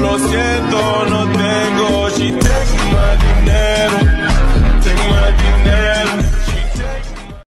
Lo siento, no